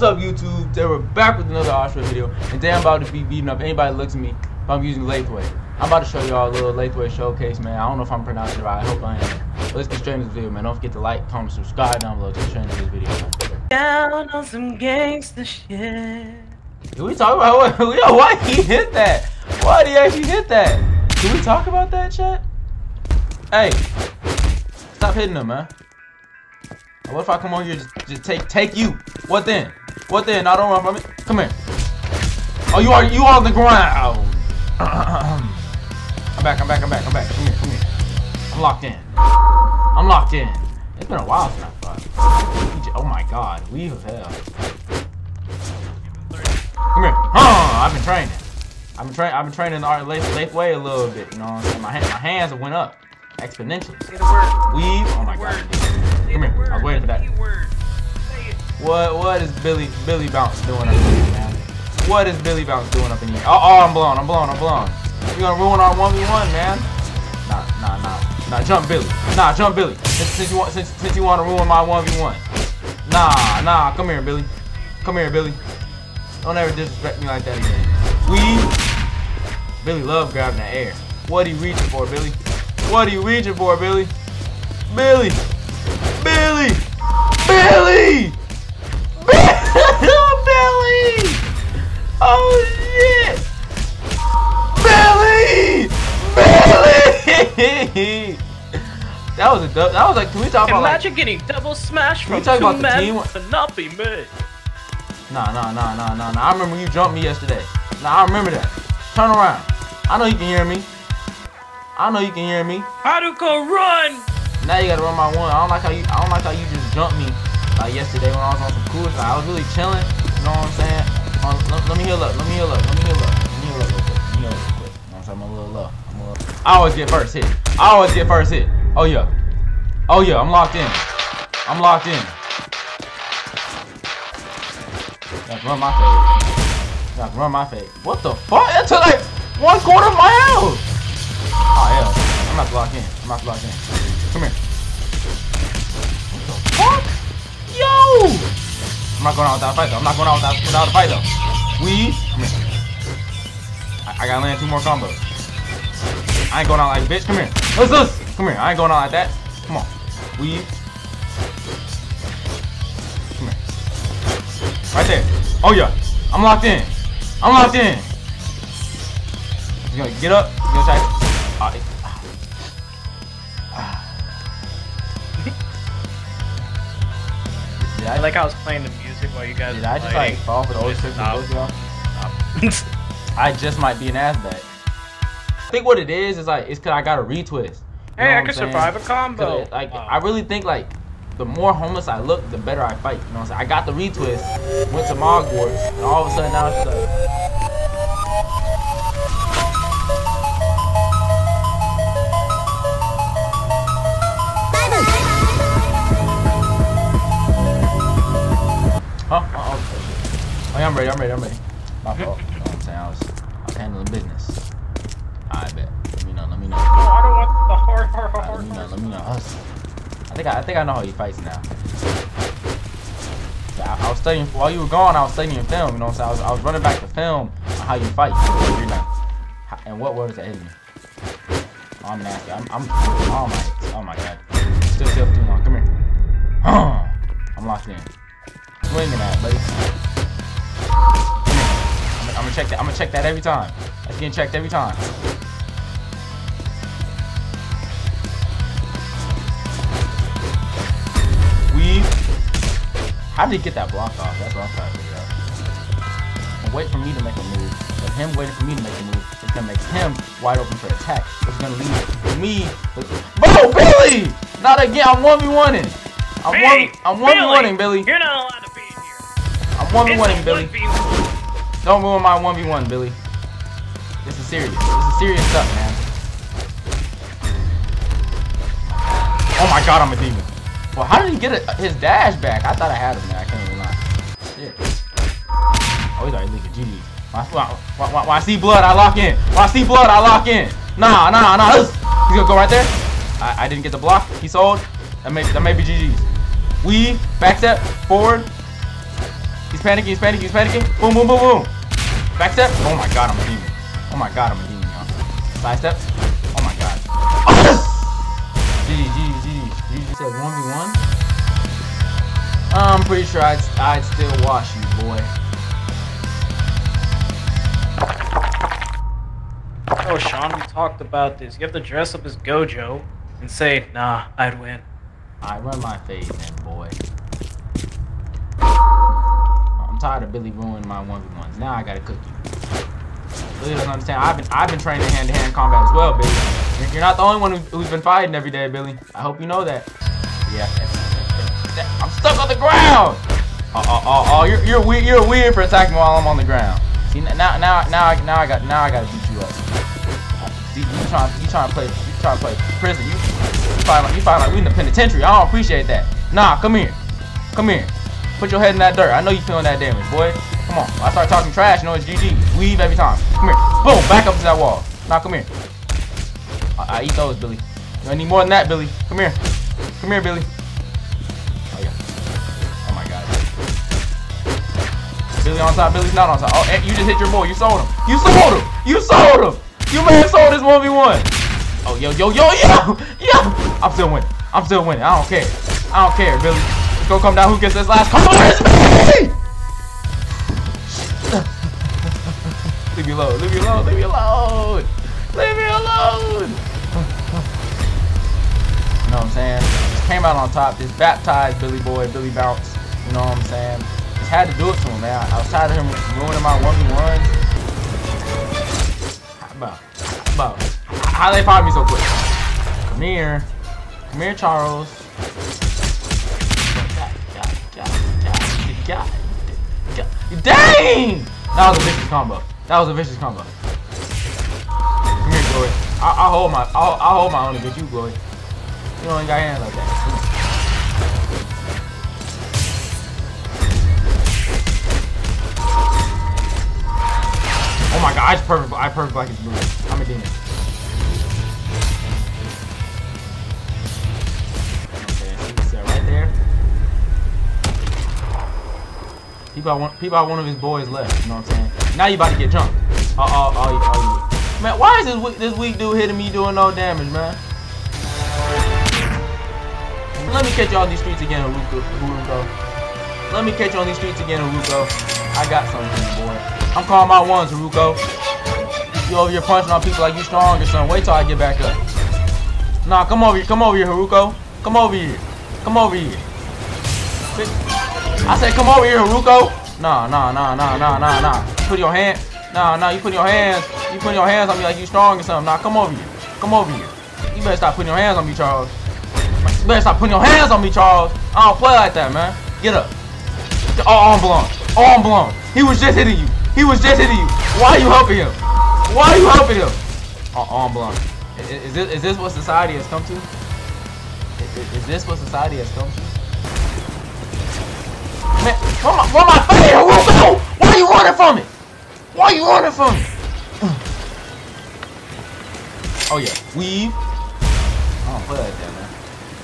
What's up, YouTube? Today we're back with another Osprey video, and today I'm about to be beating up anybody that looks at me if I'm using Lethwei. I'm about to show y'all a little Lethwei showcase, man. I don't know if I'm pronouncing it right. I hope I am. But let's get straight into this video, man. Don't forget to like, comment, subscribe down below. Get straight into this video, man. Down on some gangster shit. Did we talk about what? Yo, why he hit that? Why did he actually hit that? Can we talk about that, chat? Hey, stop hitting him, man. What if I come on here just, just take take you? What then? What then? I don't run from it. Come here. Oh, you are you on the ground. I'm back. I'm back. I'm back. I'm back. Come here. Come here. I'm locked in. I'm locked in. It's been a while since I fought. Oh my God, weave of hell. Come here. Huh, I've been training. I've been training. I've been training the art lathe, lathe way a little bit. You know, what I'm saying? my hand, my hands went up exponentially. Say the word. Weave. Oh my God. What what is Billy Billy Bounce doing up in here, man? What is Billy Bounce doing up in here? Oh, oh I'm blown, I'm blown, I'm blown. You're gonna ruin our 1v1, man? Nah, nah, nah. Nah, jump Billy. Nah, jump Billy. Since, since you want since, since you wanna ruin my 1v1. Nah, nah, come here, Billy. Come here, Billy. Don't ever disrespect me like that again. We Billy love grabbing the air. What are you reaching for, Billy? What are you reaching for, Billy? Billy! Billy! Billy! Billy! Oh shit! Billy! Billy! That was a dub. That was like, can we talk about like, Imagine getting double we from two about the men team? and not be me. Nah, nah, nah, nah, nah, nah. I remember you jumped me yesterday. Nah, I remember that. Turn around. I know you can hear me. I know you can hear me. Haruko, run! Now you gotta run my one. I don't like how you. I don't like how you just jumped me like yesterday when I was on some cool stuff. I was really chilling. You know what I'm saying? Um, let, let me heal up. Let me heal up. Let me heal up. Let me heal up real quick. Let me heal up real quick. I'm? I'm a little low. I'm a little. I always get first hit. I always get first hit. Oh yeah. Oh yeah. I'm locked in. I'm locked in. Gotta run my fade. Gotta run my fade. What the fuck? That took like one quarter of my health. Oh hell. I'm not to lock in. I'm not to lock in. Come here. What the fuck? Yo! I'm not going out without a fight though. I'm not going out without, without a fight though. We. Come here. I, I gotta land two more combos. I ain't going out like bitch. Come here. Let's let's. Come here. I ain't going out like that. Come on. We. Come here. Right there. Oh yeah. I'm locked in. I'm locked in. You gonna get up? You gonna try? Ah, it- I like I was playing the while you guys did were I just like fighting. fall for the old Just tricks stop. of y'all? I just might be an ass bag. I think what it is is like it's cause I got a retwist. You know Hey, I I'm can survive a combo. it- like Oh. I really think like the more homeless I look, the better I fight. You know what I'm saying? I got the retwist, went to Mogwarts, and all of a sudden now it's like I'm ready, I'm ready, I'm ready. My fault. You know what I'm saying? I was, I was handling business. I bet. Let me know, let me know. Oh, I don't want the hard, hard, hard, Let me know, let me know. Us. I think I, I think I know how he fights now. I, I was studying while you were gone. I was studying your film. You know what I'm saying? I was, I was running back to film on how you fight. You're like, how- and what words that hitting me? Oh, I'm nasty. I'm, I'm, oh my, oh my god. Still, still too long. Come here. I'm locked in. Swinging that, buddy. Come here. I'm, gonna- check that. I'm gonna check that every time. That's getting checked every time. Weave. How did he get that block off? That's what I'm trying to figure out. And wait for me to make a move. But him waiting for me to make a move is gonna make him wide open for attack. It's gonna leave me. Bro, Billy! Not again. I'm one v one-ing. I'm one. I'm one v one-ing, Billy. You're not allowed to be in here. I'm one v It's one-ing, a Billy. 1v1. Don't ruin my one v one, Billy. This is serious. This is serious stuff, man. Oh my god, I'm a demon. Well, how did he get a, his dash back? I thought I had him there. I can't even lie. Shit. Oh, he's already leaking GG's. When I, when, I see blood, I lock in. When I see blood, I lock in. Nah, nah, nah. He's gonna go right there. I, I didn't get the block. He sold. That may, that may be GG's. We back step forward. He's panicking, he's panicking, he's panicking. Boom, boom, boom, boom. Back step. Oh my god, I'm a demon. Oh my god, I'm a demon, y'all. Side step. Oh my god. GG, GG, GG. GG said 1v1. I'm pretty sure I'd, I'd still wash you, boy. Oh, Sean, we talked about this. You have to dress up as Gojo and say, nah, I'd win. I run my phase then, boy. Tired of Billy ruining my 1v1s. Now I gotta cook you. Billy doesn't understand. I've been I've been training hand-to-hand combat as well, Billy. You're- not the only one who, who's been fighting every day, Billy. I hope you know that. Yeah. I'm stuck on the ground. Oh, oh, oh, oh you're you're weird. You're weird for attacking me while I'm on the ground. See now now now now I now I got now I gotta beat you up. See, you trying you trying to play you trying to play prison. You you fight like you fight like we in the penitentiary. I don't appreciate that. Nah, come here, come here. Put your head in that dirt. I know you feeling that damage, boy. Come on. I start talking trash, you know it's GG. Weave every time. Come here. Boom. Back up to that wall. Nah, come here. I, I eat those, Billy. You need more than that, Billy. Come here. Come here, Billy. Oh yeah. Oh my God. Billy on top. Billy's not on top. Oh, eh, you just hit your boy. You sold him. You sold him. You sold him. You man sold this 1v1. Oh, yo, yo, yo, yo, yo. I'm still winning. I'm still winning. I don't care. I don't care, Billy. Gonna come down who gets this last. Come on, leave me alone. Leave me alone. Leave me alone. Leave me alone. You know what I'm saying? Just came out on top. Just baptized Billy Boy, Billy Bounce. You know what I'm saying? Just had to do it to him, man. I was tired of him ruining my 1v1s. How about? How about? How they find me so quick? Come here. Come here, Charles. God. Dang! That was a vicious combo. That was a vicious combo. Come here, Glory. I, I'll hold my, I'll, I'll hold my own against you, Glory. You don't ain't got hands like that. Oh my god, I just perfect, I perfect like it's blue. I'm a demon. He got one, one of his boys left. You know what I'm saying? Now you about to get jumped. Oh, oh, oh, oh, Man, why is this weak, this weak dude hitting me doing no damage, man? Let me catch you on these streets again, Haruko. Haruko. Let me catch you on these streets again, Haruko. I got something boy. I'm calling my ones, Haruko. You over here punching on people like you strong or something. Wait till I get back up. Nah, come over here. Come over here, Haruko. Come over here. Come over here. I said, come over here, Haruko. Nah, nah, nah, nah, nah, nah, nah. Put your hand. Nah, nah. You put your hands. You put your hands on me like you strong or something. Nah, come over here. Come over here. You better stop putting your hands on me, Charles. You better stop putting your hands on me, Charles. I don't play like that, man. Get up. Oh, arm blown. Arm blown. He was just hitting you. He was just hitting you. Why are you helping him? Why are you helping him? Oh, arm blown. Is, is, this, is this what society has come to? Is- is this what society has come to? Man, where my, where my face? Haruko? Why are you running from it? Why are you running from it? Oh yeah, weave. I don't play like that, man.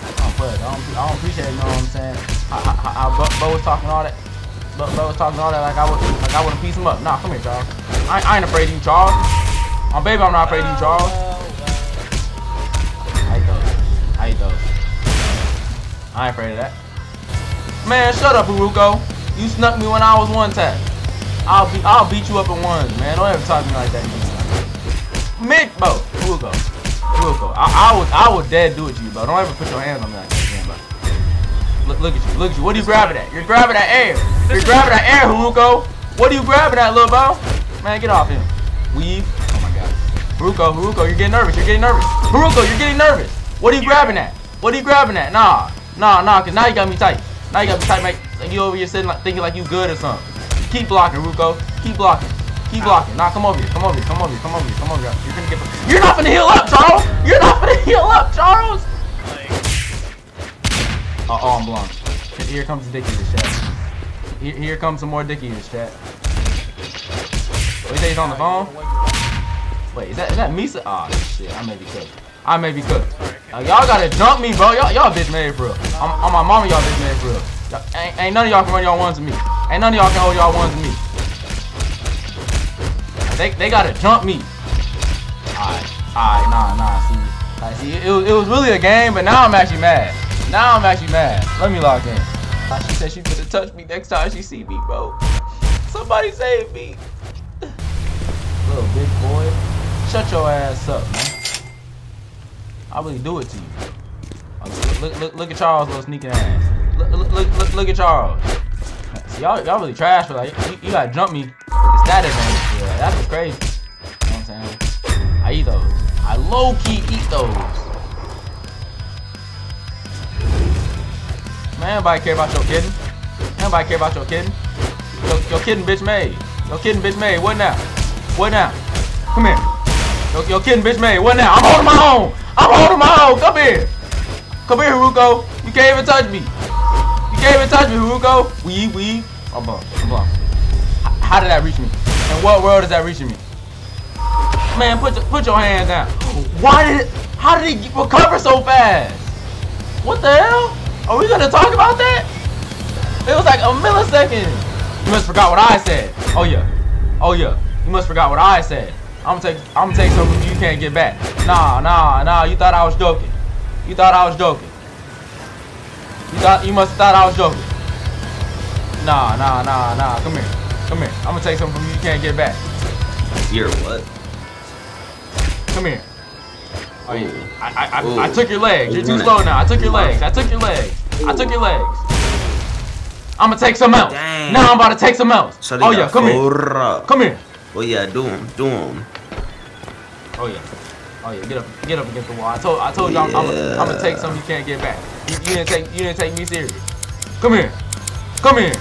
I don't play that. I don't, I don't appreciate it, you know what I'm saying? How, how, how Bo, Bo was talking all that. Bo, Bo was talking all that like I would like I wouldn't piece him up. Nah, come here, Charles. I, I ain't afraid of you, Charles. My baby, I'm not afraid of you, Charles. I hate those. I hate those. I ain't afraid of that. Man, shut up, Haruko. You snuck me when I was one tap. I'll be I'll beat you up in ones, man. Don't ever talk to me like that. Mid bro, Haruko. Haruko. I, I would I would dead do it to you, bro. Don't ever put your hands on me like that again, bro. Look, look at you, look at you. What are you grabbing at? You're grabbing at air. You're grabbing at air, Haruko. What are you grabbing at, little bro? Man, get off him. Weave. Oh my god. Haruko, Haruko, you're getting nervous. You're getting nervous. Haruko, you're getting nervous. What are you grabbing at? What are you grabbing at? Nah, nah, nah. Cause now you got me tight. Now you got me tight, mate. Like you over here sitting like thinking like you good or something. Keep blocking, Haruko. Keep blocking. Keep blocking. Nah, come over here. Come over here. Come over here. Come over here. Come over here. You're gonna get. You're not gonna heal up, Charles. You're not gonna heal up, Charles. Like, Oh, oh, I'm blown. Here comes the dick eaters, chat. Here, here comes some more dick eaters, chat. Wait, he's on the phone? Wait, is that is that Misa? Ah, shit, I may be cooked. I may be cooked. Y'all gotta jump me, bro. Y'all, y'all bitch made for real. I'm, on my mama, y'all bitch made for real. Ain't, ain't none of y'all can run y'all ones to me. Ain't none of y'all can hold y'all ones to me. They, they gotta jump me. Alright, alright, nah, nah, see. Like, see, it, was, it was really a game, but now I'm actually mad. Now I'm actually mad. Let me lock in. She said she gonna touch me next time she see me, bro. Somebody save me. Little big boy. Shut your ass up, man. I really do it to you. Look, look, look, at Charles' little sneaking ass. Look, look, look, look, look at Charles. See, y'all, y'all really trash but like, you, you gotta jump me the stat advantage. Yeah, that's crazy. You know what I'm saying? I eat those. I low-key eat those. Man, nobody care about your kitten. Nobody care about your kitten. Your, your bitch made. Your kitten bitch made. What now? What now? Come here. Your, your bitch made. What now? I'm holding my own. I'm holding my own. Come here. Come here, Haruko. You can't even touch me. You can't even touch me, Haruko. Weave, weave. I'm bum. I'm bum. How did that reach me? In what world is that reaching me? Man, put your, put your hands down. Why did it, how did he recover so fast? What the hell? Are we gonna talk about that? It was like a millisecond. You must forgot what I said. Oh yeah. Oh yeah. You must forgot what I said. I'm gonna take I'm gonna take something you can't get back. Nah, nah, nah. You thought I was joking. You thought I was joking. You thought you must have thought I was joking. Nah, nah, nah, nah. Come here. Come here. I'm gonna take something from you you can't get back. You're what? Come here. Oh, yeah. I, I, I, I oh. took your legs. You're too slow now. I took your legs. I took your legs. I took your legs. I'm gonna take some else. Dang. Now I'm about to take some else. Oh yeah, come here. Come here. Oh yeah, do him, do him. Oh yeah. Oh yeah, get up, get up against the wall. I told, I told you, I'm, I'm, I'm, gonna take something you can't get back. You, you didn't take, you didn't take me serious. Come here, come here,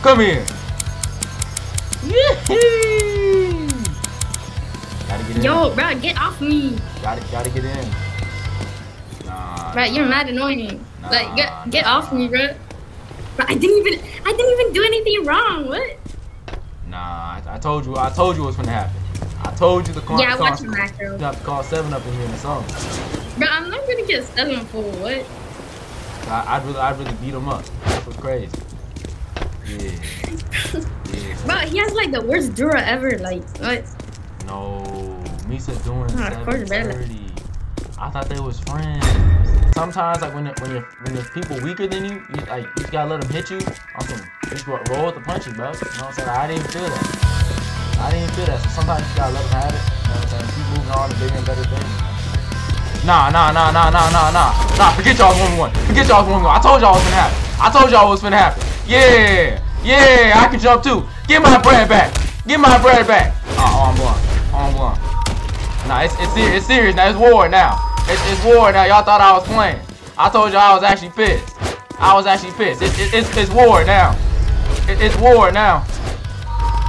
come here. Yee! Gotta get in. Yo, bro, get off me. Gotta, gotta get in. Nah. Bro, you're mad annoying. Nah, like, get, get off me, bro. Bro, I didn't even, I didn't even do anything wrong. What? Nah, I, I told you, I told you what's gonna happen. I told you the con Yeah, watch your macro. You have to call seven up in here in the song. Bro, I'm not gonna get seven for what? I, would really, I'd really beat him up. That was crazy. Yeah. yeah. Bro, he has like the worst Dura ever. Like, what? No, Misa doing oh, 730. I thought they was friends. Sometimes, like when when you're, when there's people weaker than you, you like you just gotta let them hit you on some just roll with the punches, bro. You know what I'm saying? I didn't feel that. I didn't feel that. So sometimes you gotta let them have it. You know what I'm saying? Keep moving on to bigger and better things. Nah, nah, nah, nah, nah, nah, nah. Nah, forget y'all's one one. Forget y'all's one one. I told y'all what's gonna happen. I told y'all what's gonna happen. Yeah, yeah, I can jump too. Get my bread back. Get my bread back. Oh, oh I'm blind. Oh, I'm. Nah, it's it's serious. It's serious now. It's war now. It's, it's war now. Y'all thought I was playing. I told y'all I was actually pissed. I was actually pissed. It, it, it's, it's war now. It's war now.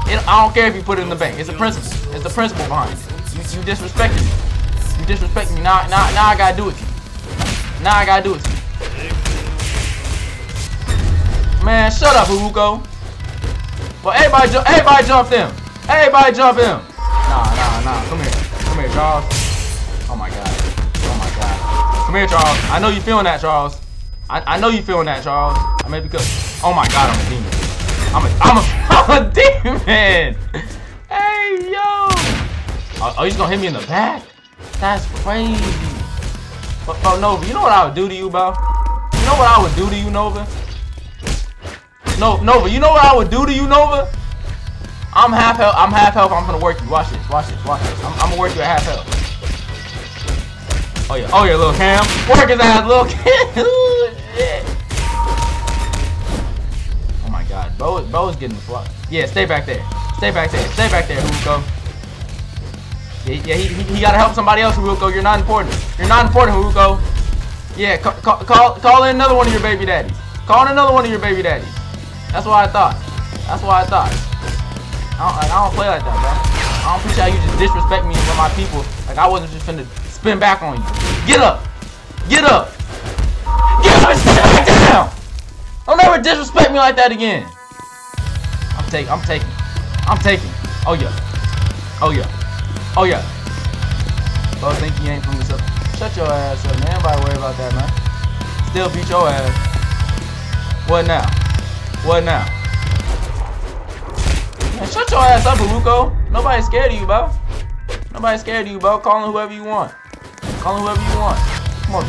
It, I don't care if you put it in the bank. It's the principle. It's the principle behind it. You, you disrespected me. You disrespected me. Now, now, now I gotta do it. Now I gotta do it. Man, shut up, Haruko. Well, everybody, ju everybody jump them. Everybody jump him. Nah, nah, nah. Come here. Come here, Charles. Oh my god. Oh my god. Come here, Charles. I know you feeling that, Charles. I, I know you feeling that, Charles. I may because. Oh my god, I'm a demon. I'm a I'm a I'm a demon. Hey yo. Oh, oh, he's gonna hit me in the back. That's crazy. But, Nova, you know what I would do to you, bro? You know what I would do to you, Nova? No, Nova, you know what I would do to you, Nova? I'm half health. I'm half health. I'm gonna work you. Watch this. Watch this. Watch this. I'm, I'm gonna work you at half health. Oh yeah. Oh yeah, little Cam. Work his ass, little Cam. Bo, Bo is getting the flop. Yeah, stay back there. Stay back there. Stay back there, Haruko. Yeah, yeah he, he, he, gotta help somebody else, Haruko. You're not important. You're not important, Haruko. Yeah, call, call, call in another one of your baby daddies. Call in another one of your baby daddies. That's what I thought. That's what I thought. I don't, I don't play like that, bro. I don't appreciate how you just disrespect me for my people. Like I wasn't just finna spin back on you. Get up. Get up. Get up and down. Don't ever disrespect me like that again. Taking. I'm taking. I'm taking. Oh yeah. Oh yeah. Oh yeah. Bro, think you ain't from this up. Shut your ass up, man. Nobody worry about that, man. Still beat your ass. What now? What now? Man, shut your ass up, Haruko. Nobody's scared of you, bro. Nobody's scared of you, bro. Call him whoever you want. Call him whoever you want. Come on.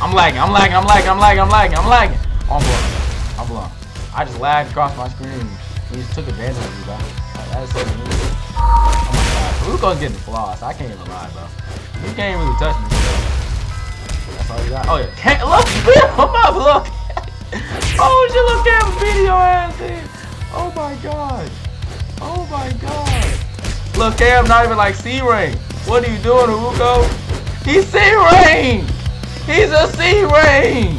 I'm lagging, I'm lagging, I'm lagging, I'm lagging, I'm lagging, I'm lagging. Oh, I'm blown. I'm blown. I just lagged across my screen. He just took advantage of you, bro. Like, that is so mean. Oh my god. Haruko's getting flossed. I can't even lie, bro. You can't really touch me. Bro. That's all you got. Oh, yeah. Can't, look, come up, look. oh, shit, look at him video ass in. Oh my god. Oh my god. Look, Cam not even like C-Ring. What are you doing, Haruko? He's C-Ring! He's a C-Ring!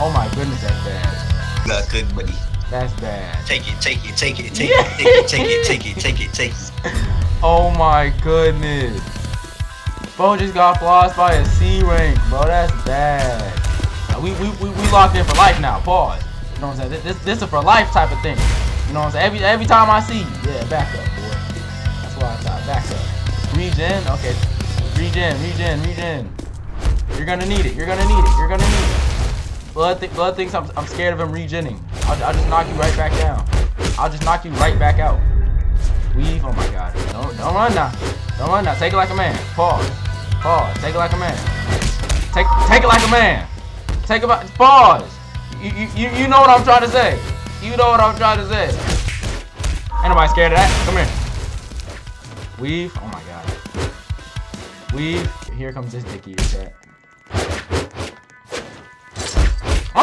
Oh my goodness, that's bad. You got cooked, buddy. That's bad. Take it, take it, take it, take it, take it, take it, take it, take it, take it. Oh my goodness. Bro just got flossed by a C rank, bro. That's bad. We, we, we, we locked in for life now. Pause. You know what I'm saying? This, this is for life type of thing. You know what I'm saying? Every, every time I see you, yeah, back up, boy. That's why I thought. Back up. Regen? Okay. Regen, regen, regen. You're gonna need it. You're gonna need it. You're gonna need it. Blood, th Blood thinks I'm, I'm scared of him regenning. I'll, I'll just knock you right back down. I'll just knock you right back out. Weave. Oh my god. Don't, don't run now. Don't run now. Take it like a man. Pause. Pause. Take it like a man. Take take it like a man. Take it by pause. You, you, you, know what I'm trying to say. You know what I'm trying to say. Ain't nobody scared of that. Come here. Weave. Oh my god. Weave. Here comes this dicky chat.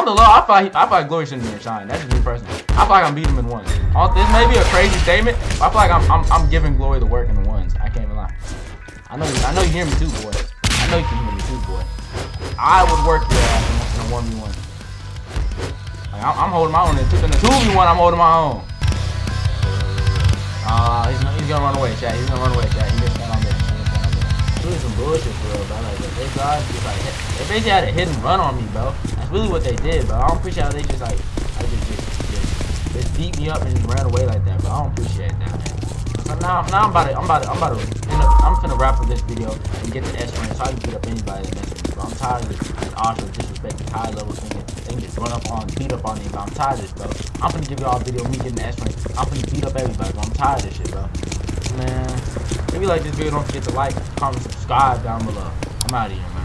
The low, I thought I thought Glory shouldn't be in Shine. That's just me personally. I feel like I'm beating him in ones. On, this may be a crazy statement, but I feel like I'm, I'm I'm giving Glory the work in the ones. I can't even lie. I know you, I know you hear me too, boy. I know you can hear me too, boy. I would work your ass in a one v one. Like, I'm, I'm holding my own in, the two v one. I'm holding my own. Uh, he's, he's gonna run away, chat. He's gonna run away, chat. Doing some bullshit for real, bro. Like, they guys just like, they basically had a hit and run on me, bro. That's really what they did, bro. I don't appreciate how they just like, I just, just, just, just beat me up and ran away like that, bro. I don't appreciate that, man. So now, now I'm about to, I'm about to, I'm about to, end up, I'm finna wrap up this video and get the S rank so I can beat up anybody that messes me, bro. I'm tired of this, this awesome disrespect, this high level thinking. They just run up on, beat up on me, bro. I'm tired of this, bro. I'm finna give y'all a video of me getting the S rank. I'm finna beat up everybody, bro. I'm tired of this shit, bro. Man, if you like this video, don't forget to like, comment, subscribe down below. I'm out of here, man.